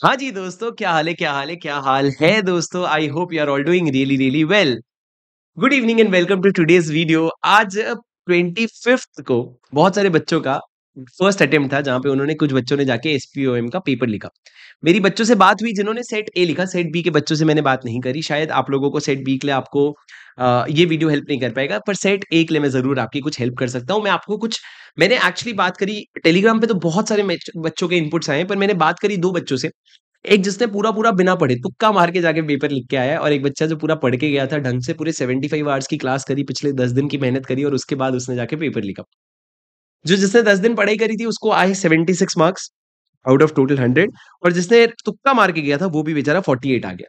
हाँ जी दोस्तों, क्या हाल है क्या हाल है क्या हाल है दोस्तों? I hope you are all doing really really well. Good evening and welcome to today's video. आज 25th को बहुत सारे बच्चों का फ़र्स्ट अटेम्प्ट था जहाँ पे उन्होंने कुछ बच्चों ने जाके एसपीओएम का पेपर लिखा। मेरी बच्चों से बात हुई जिन्होंने सेट ए लिखा, सेट बी के बच्चों से मैंने बात नहीं करी। शायद आप लोगों को सेट बी के लिए आपको अ, ये वीडियो हेल्प नहीं कर पाएगा, पर सेट ए के लिए मैं ज़रूर आपकी कुछ हेल्प कर सकता हूँ। मैं आपको कुछ मैंने एक्चुअली बात करी टेलीग्राम पे तो बहुत सारे बच्चों के इनपुट्स आए पर मैंने बात करी दो बच्चों से। एक जिसने पूरा-पूरा बिना पढ़े तुक्का मार के जाके पेपर लिख के आया और एक बच्चा जो पूरा पढ़ के गया था ढंग से पूरे 75 आवर्स की क्लास करी, पिछले 10 दिन की मेहनत करी और उसके बाद उसने जाके पेपर लिखा। जो जिसने 10 दिन पढ़ाई करी थी उसको आए 76 मार्क्स आउट ऑफ़ टोटल 100 और जिसने तुक्का मार के गया था वो भी बेचारा 48 आ गया।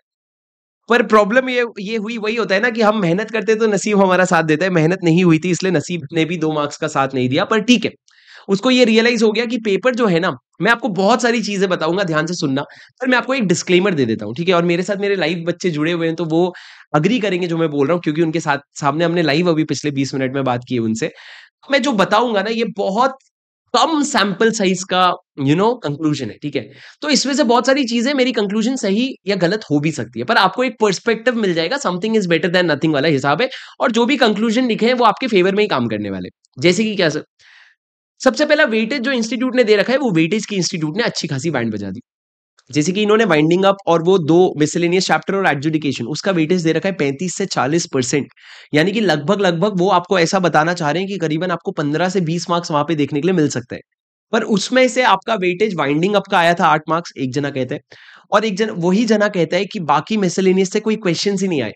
पर प्रॉब्लम ये ये हुई वही होता है ना कि हम मेहनत करते तो नसीब हमारा साथ देता है, मेहनत नहीं हुई थी इसलिए नसीब ने भी दो मार्क्स का साथ नहीं दिया पर ठीक है। उसको ये रियलाइज़ हो गया कि पेपर जो है ना, मैं आपको बहुत सारी चीज़ें बताऊँगा ध्यान से सुनना, पर मैं आपको एक डिस्क्लेमर दे देता हूँ, ठीक है? और मेरे साथ मेरे लाइव बच्चे जुड़े हुए हैं तो वो अग्री करेंगे जो मैं बोल रहा हूँ क्योंकि उनके साथ सामने हमने लाइव अभी पिछले 20 मिनट में बात की उनसे। मैं जो बताऊँगा ना ये बहुत कम सैंपल साइज़ का यू नो कंक्लूजन है, ठीक है? तो इसमें से बहुत सारी चीज़ें मेरी कंक्लूजन सही या गलत हो भी सकती है, पर आपको एक पर्सपेक्टिव मिल जाएगा something is better than nothing वाला हिसाब है और जो भी कंक्लूजन लिखे हैं वो आपके फेवर में ही काम करने वाले। जैसे कि क्या सर सबसे पहला वेटेज जो इंस्टीट्यूट ने दे रखा है वो वेटेज की इंस्टीट्यूट ने अच्छी खासी बैंड बजा दी। जैसे कि इन्होंने वाइंडिंग अप और वो दो मिसलेनियस चैप्टर और एडजुडिकेशन उसका वेटेज दे रखा है 35 से 40% यानी कि लगभग-लगभग वो आपको ऐसा बताना चाह रहे हैं कि करीबन आपको 15 से 20 मार्क्स वहाँ पे देखने के लिए मिल सकते हैं पर उसमें से आपका वेटेज वाइंडिंग अप का आया था आठ मार्क्स एक जना कहता है और एक जन वही जना कहता है कि बाकी मिसलेनियस से कोई क्वेश्चन ही नहीं आए।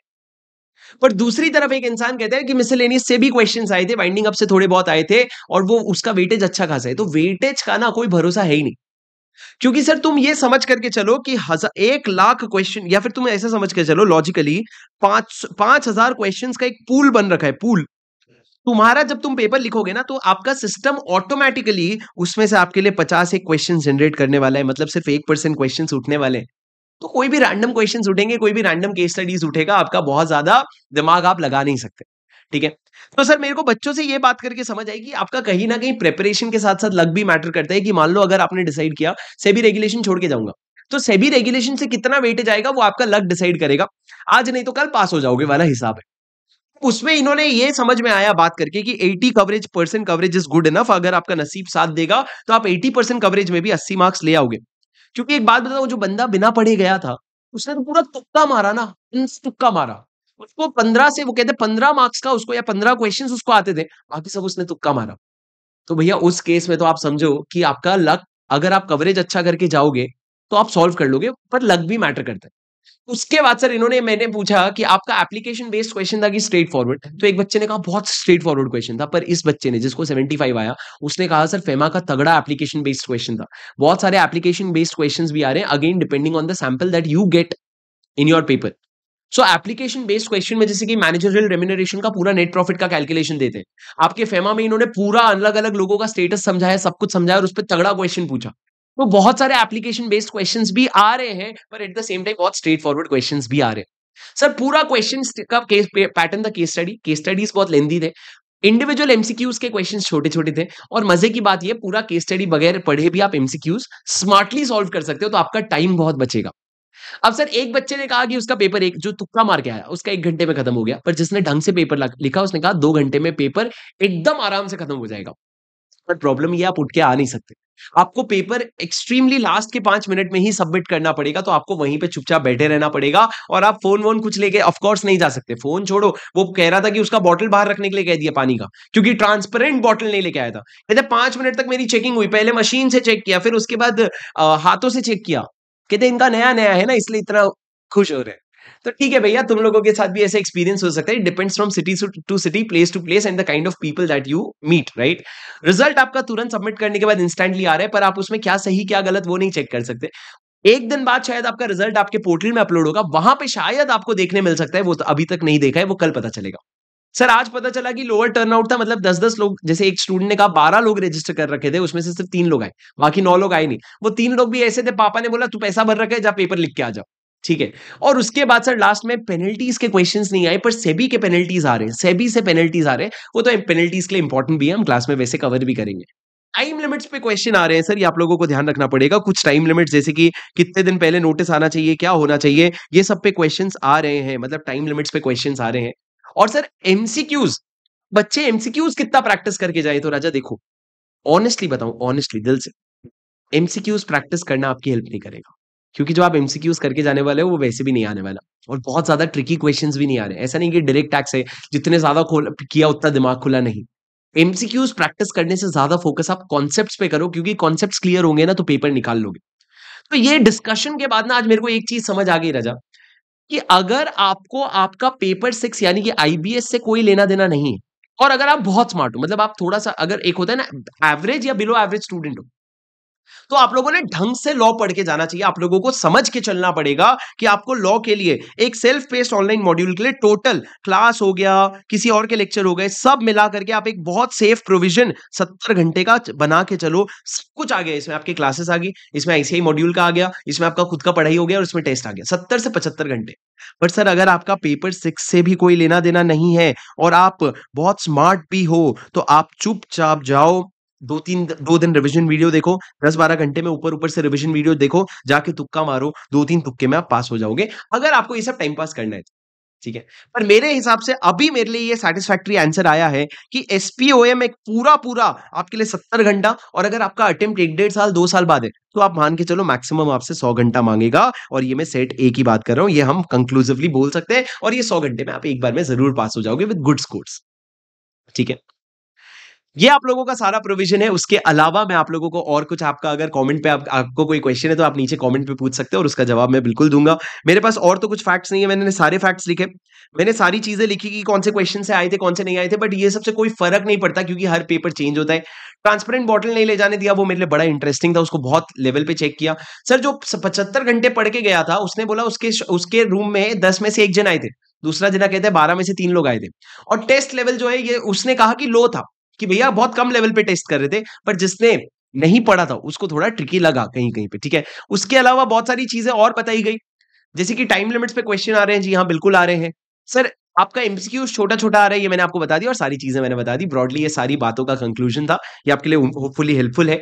पर दूसरी तरफ़ एक इंसान कहता है कि मिसलेनियस से भी क्वेश्चन आए थे, वाइंडिंग अप से थोड़े बहुत आए थे और वो उसका वेटेज अच्छा खासा है। तो वेटेज का ना कोई भरोसा है ही नहीं। क्योंकि सर तुम ये समझ करके चलो कि 1 लाख क्वेश्चन या फिर तुम ऐसा समझ के चलो लॉजिकली पाँच पाँच हज़ार क्वेश्चन का एक पूल बन रखा है, पूल। तुम्हारा जब तुम पेपर लिखोगे ना तो आपका सिस्टम ऑटोमेटिकली उसमें से आपके लिए 50 एक क्वेश्चन जनरेट करने वाला है मतलब सिर्फ़ एक परसेंट क्वेश्चन उठने वाले हैं। तो कोई भी रैंडम क्वेश्चन उठेंगे, कोई भी रैंडम केस स्टडीज़ उठेगा, आपका बहुत ज़्यादा दिमाग आप लगा नहीं सकते। ठीक है? तो सर मेरे को बच्चों से ये बात करके समझ आई कि आपका कहीं ना कहीं प्रेपरेशन के साथ-साथ लक भी मैटर करता है कि मान लो अगर आपने डिसाइड किया सेबी रेगुलेशन छोड़ के जाऊँगा। तो सेबी रेगुलेशन से कितना वेटेज आएगा वो आपका लक डिसाइड करेगा। आज नहीं तो कल पास हो जाओगे वाला हिसाब है। उसमें इन्होंने ये समझ में आया बात करके कि 80 coverage percent coverage is good enough अगर आपका नसीब साथ देगा, तो आप 80% कवरेज में भी 80 मार्क्स ले आओगे। क्योंकि एक बात बताओ जो बंदा बिना पढ़े गया था, उसने तो पूरा तुक्का मारा ना, तुक्का मारा। उसको 15 से वो कहते हैं 15 मार्क्स का उसको या पंद्रह क्वेश्चन उसको आते थे, बाकी सब उसने तुक्का मारा। तो भैया उस केस में तो आप समझो कि आपका लक अगर आप कवरेज अच्छा करके जाओगे, तो आप सॉल्व कर लोगे, पर लक भी मैटर करता है। उसके बाद सर इन्होंने मैंने पूछा कि आपका एप्लीकेशन बेस्ड क्वेश्चन था कि स्ट्रेट फॉरवर्ड? तो एक बच्चे ने कहा बहुत स्ट्रेट फॉरवर्ड क्वेश्चन था, पर इस बच्चे ने जिसको 75 आया, उसने कहा सर फेमा का तगड़ा एप्लीकेशन बेस्ड क्वेश्चन था। बहुत सारे एप्लीकेशन बेस्ड क्वेश्चन भी आ रहे हैं again depending on the sample that you get in your paper. So application based question में जैसे कि मैनेजरियल रेम्यूनरेशन का पूरा नेट प्रॉफिट का कैलकुलेशन देते हैं। आपके फेमा में इन्होंने पूरा अलग-अलग लोगों का स्टेटस समझाया, सब कुछ समझाया और उस पर तगड़ा क्वेश्चन पूछा। तो बहुत सारे एप्लीकेशन बेस्ड क्वेश्चन भी आ रहे हैं, पर एट द सेम टाइम बहुत स्ट्रेट फॉरवर्ड क्वेश्चन भी आ रहे हैं। सर पूरा क्वेश्चन का केस पैटर्न था केस स्टडी, केस स्टडीज़ बहुत लेंदी थे। इंडिविजुअल एमसीक्यूज के क्वेश्चंस छोटे-छोटे थे और मज़े की बात ये पूरा केस स्टडी बगैर पढ़े भी आप एमसीक्यूज स्मार्टली सॉल्व कर सकते हो, तो आपका टाइम बहुत बचेगा। अब सर एक बच्चे ने कहा कि उसका पेपर एक जो तुक्का मार के आया, उसका एक घंटे में खत्म हो गया, पर जिसने ढंग से पेपर लिखा उसने कहा दो घंटे में पेपर एकदम आराम से खत्म हो जाएगा। पर प्रॉब्लम ये आप उठ के आ नहीं सकते। आपको पेपर एक्सट्रीमली लास्ट के 5 मिनट में ही सबमिट करना पड़ेगा, तो आपको वहीं पे चुपचाप बैठे रहना पड़ेगा और आप फ़ोन-वोन कुछ लेके ऑफ़ कोर्स नहीं जा सकते। फ़ोन छोड़ो, वो कह रहा था कि उसका बॉटल बाहर रखने के लिए कह दिया पानी का, क्योंकि ट्रांसपेरेंट बॉटल नहीं लेके आया था। कहते 5 मिनट तक मेरी चेकिंग हुई, पहले मशीन से चेक किया, फिर उसके बाद अ, हाथों से चेक किया। कहते इनका नया-नया है ना इसलिए इतना खुश हो रहे हैं। तो ठीक है भैया, तुम लोगों के साथ भी ऐसा एक्सपीरियंस हो सकता है। Depends from city to city, place to place and the kind of people that you meet, right? Result आपका तुरंत सबमिट करने के बाद इंस्टेंटली आ रहा है, पर आप उसमें क्या सही, क्या गलत वो नहीं चेक कर सकते। एक दिन बाद शायद आपका रिज़ल्ट आपके पोर्टल में अपलोड होगा, वहाँ पे शायद आपको देखने मिल सकता है, वो तो अभी तक नहीं देखा है, वो कल पता चलेगा। सर आज पता चला कि लोअर टर्नआउट था मतलब दस दस लोग जैसे एक स्टूडेंट ने कहा 12 लोग रजिस्टर कर रखे थे, उसमें से सिर्फ़ तीन लोग आए, बाकी नौ लोग आए नहीं। वो तीन लोग भी ऐसे थे, पापा ने बोला तू पैसा भर रखे जा पेपर लिख के आ जाओ ठीक है। और उसके बाद सर लास्ट में पेनल्टीज़ के क्वेश्चन नहीं आए पर सेबी के पेनल्टीज़ आ रहे हैं। सेबी से पेनल्टीज़ आ रहे हैं। वो तो पेनल्टीज़ के लिए इंपॉर्टेंट भी है, हम क्लास में वैसे कवर भी करेंगे। टाइम लिमिट्स पे क्वेश्चन आ रहे हैं सर ये आप लोगों को ध्यान रखना पड़ेगा कुछ टाइम लिमिट्स जैसे कि कितने दिन पहले नोटिस आना चाहिए क्या होना चाहिए ये सब पे क्वेश्चंस आ रहे हैं मतलब टाइम लिमिट्स पे क्वेश्चंस आ रहे हैं और सर एमसीक्यूज बच्चे एमसीक्यूज कितना प्रैक्टिस करके जाए तो राजा देखो। ऑनेस्टली बताऊँ ऑनेस्टली दिल से। एमसीक्यूज प्रैक्टिस करना आपकी हेल्प नहीं करेगा। क्योंकि जो आप एमसीक्यूज करके जाने वाले हो, वो वैसे भी नहीं आने वाला। और बहुत ज़्यादा ट्रिकी क्वेश्चंस भी नहीं आ रहे। ऐसा नहीं कि डायरेक्ट टैक्स है, जितने ज़्यादा किया उतना दिमाग खुला नहीं। एमसीक्यूज प्रैक्टिस करने से ज़्यादा फोकस आप कॉन्सेप्ट पे करो, क्योंकि कॉन्सेप्ट क्लियर होंगे ना तो पेपर निकाल लोगे। तो ये डिस्कशन के बाद ना आज मेरे को एक चीज़ समझ आ गई रजा। कि अगर आपको आपका पेपर सिक्स यानी कि आईबीएस से कोई लेना देना नहीं है, और अगर आप बहुत स्मार्ट हो मतलब आप थोड़ा सा, अगर एक होता है ना एवरेज या बिलो एवरेज स्टूडेंट हो तो आप लोगों ने ढंग से लॉ पढ़ के जाना चाहिए। आप लोगों को समझ के चलना पड़ेगा कि आपको लॉ के लिए एक सेल्फ पेस्ड ऑनलाइन मॉड्यूल के लिए टोटल क्लास हो गया, किसी और के लेक्चर हो गए, सब मिला करके आप एक बहुत सेफ़ प्रोविज़न सत्तर घंटे का बना के चलो। सब कुछ आ गया, इसमें आपकी क्लासेस आ गई, इसमें आईसीआई मॉड्यूल का आ गया, इसमें आपका खुद का पढ़ाई हो गया और इसमें टेस्ट आ गया, सत्तर से पचहत्तर घंटे। बट सर, अगर आपका पेपर सिक्स से भी कोई लेना देना नहीं है और आप बहुत स्मार्ट भी हो तो आप चुपचाप जाओ दो तीन दो दिन रिविजन वीडियो देखो दस बारह घंटे में ऊपर ऊपर से रिविजन वीडियो देखो, जाके तुक्का मारो दो तीन तुक्के में आप पास हो जाओगे। अगर आपको ये सब टाइम पास करना है, ठीक है? पर मेरे हिसाब से अभी मेरे लिए ये सेटिस्फैक्ट्री आंसर आया है कि एसपीओएम एक पूरा पूरा आपके लिए सत्तर घंटा और अगर आपका अटेम्प्ट एक डेढ़ साल, दो साल बाद है तो आप मान के चलो मैक्सिमम आपसे सौ घंटा मांगेगा और ये मैं सेट एक ही बात कर रहा हूँ, ये हम कंक्लूसिवली बोल सकते हैं और ये सौ घंटे में आप एक बार में ज़रूर पास हो जाओगे विद गुड स्कोर्स ठीक है? ये आप लोगों का सारा प्रोविज़न है। उसके अलावा मैं आप लोगों को और कुछ आपका अगर कमेंट पे आप, आपको कोई क्वेश्चन है तो आप नीचे कमेंट पे पूछ सकते हैं और उसका जवाब मैं बिल्कुल दूँगा। मेरे पास और तो कुछ फैक्ट्स नहीं है। मैंने सारे फैक्ट्स लिखे। मैंने सारी चीज़ें लिखी कि कौन से क्वेश्चन से आए थे कौन से नहीं आए थे बट ये सबसे कोई फ़र्क नहीं पड़ता क्योंकि हर पेपर चेंज होता है। ट्रांसपेरेंट बॉटल नहीं ले जाने दिया वो मेरे लिए बड़ा इंटरेस्टिंग था। उसको बहुत लेवल पे चेक किया। सर जो पचहत्तर घंटे पढ़ के गया था उसने बोला उसके उसके रूम में दस में से एक जन आए थे। दूसरा जना कहते हैं बारह में से तीन लोग आए थे। और टेस्ट लेवल जो है ये उसने कहा कि लो था। कि भैया बहुत कम लेवल पे टेस्ट कर रहे थे, पर जिसने नहीं पढ़ा था, उसको थोड़ा ट्रिकी लगा कहीं कहीं पे, ठीक है? उसके अलावा बहुत सारी चीज़ें और बताई गई। जैसे कि टाइम लिमिट्स पे क्वेश्चन आ रहे हैं, जी हाँ बिल्कुल आ रहे हैं। सर आपका एमसीक्यू छोटा छोटा आ रहा है, ये मैंने आपको बता दिया और सारी चीज़ें मैंने बता दी। ब्रॉडली ये सारी बातों का कंक्लूजन था, ये आपके लिए होपफुली हेल्पफुल है।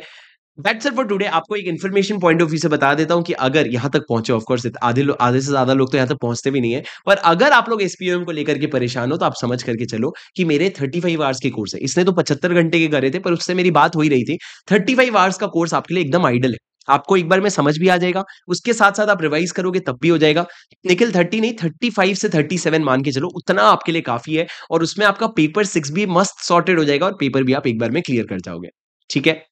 दैट्स इट फॉर टुडे आपको एक इन्फॉर्मेशन पॉइंट ऑफ़ व्यू से बता देता हूँ कि अगर यहाँ तक पहुँचे ऑफकोर्स आधे लोग आधे से ज़्यादा लोग तो यहाँ तक पहुँचते भी नहीं है। पर अगर आप लोग एसपीओएम को लेकर के परेशान हो तो आप समझ करके चलो कि मेरे 35 आवर्स के कोर्स है। इसने तो 75 घंटे के करे थे, पर उससे मेरी बात हो ही रही थी। 35 आवर्स का कोर्स आपके लिए एकदम आइडल है। आपको एक बार में समझ भी आ जाएगा, उसके साथ साथ आप रिवाइज करोगे, तब भी हो जाएगा। निकल थर्टी नहीं थर्टी फाइव से थर्टी सेवन मान के चलो, उतना आपके लिए काफ़ी है, और उसमें आपका पेपर सिक्स भी मस्त सॉर्टेड हो जाएगा, और पेपर भी आप एक बार में क्लियर कर जाओगे। ठीक है?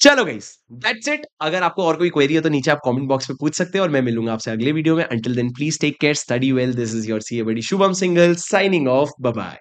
चलो गाइस दैट्स इट अगर आपको और कोई क्वेरी है तो नीचे आप कमेंट बॉक्स में पूछ सकते हैं और मैं मिलूँगा आपसे अगले वीडियो में। Until then please take care study well this is your C buddy Shubham Singhal signing off bye